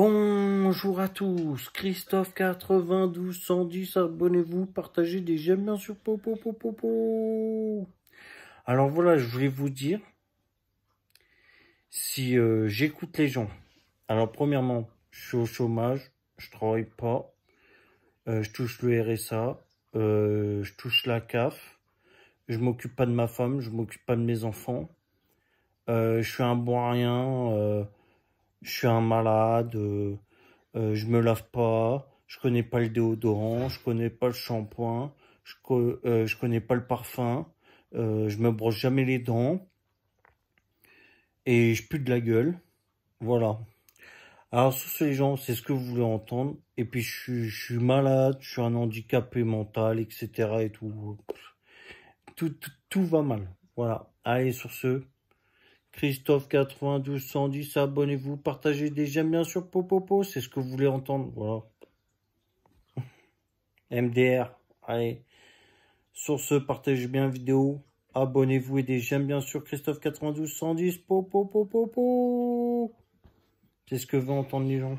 Bonjour à tous, Christophe 92 110, abonnez-vous, partagez des j'aime bien sur Popo Popo Alors voilà, je voulais vous dire, si euh, j'écoute les gens, alors premièrement, je suis au chômage, je travaille pas, euh, je touche le RSA, euh, je touche la CAF, je m'occupe pas de ma femme, je m'occupe pas de mes enfants, je suis un bon rien, je suis un malade, euh, euh, je me lave pas, je connais pas le déodorant, je connais pas le shampoing, je, euh, je connais pas le parfum, je me brosse jamais les dents et je pue de la gueule. Voilà. Alors sur ces gens, c'est ce que vous voulez entendre. Et puis je suis, je suis malade, je suis un handicapé mental, etc. Et tout. Tout, tout, tout va mal. Voilà. Allez sur ce. Christophe 92 110, abonnez-vous, partagez des j'aime bien sur Popopo, c'est ce que vous voulez entendre, voilà. MDR, allez. Sur ce, partagez bien vidéo, abonnez-vous et des j'aime bien sur Christophe 92 110, Popopopopo. C'est ce que veut entendre les gens.